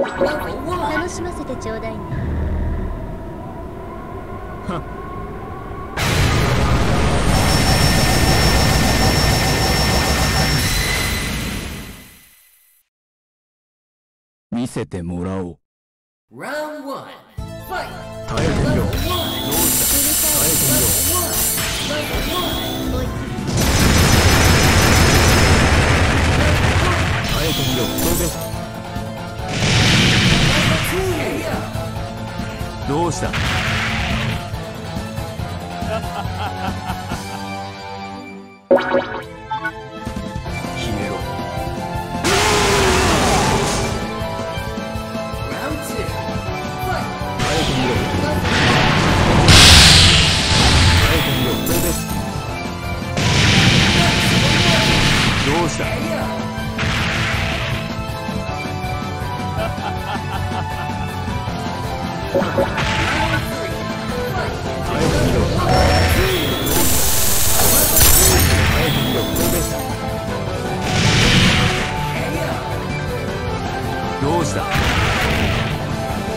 Level 1. 楽しませてちょうだいね見せてもらおう Round 1. Fight. 耐えてみろ Level 1. うるさい Level 1. Level 1. おい耐えてみろどうした？決めろ Round 2. Fight. 耐えてみ どうした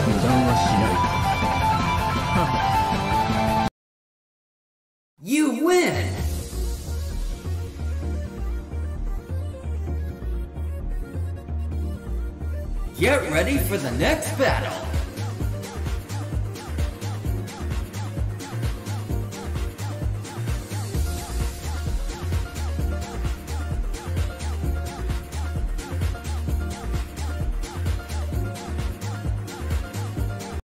油断はしない You win! Get ready for the next battle!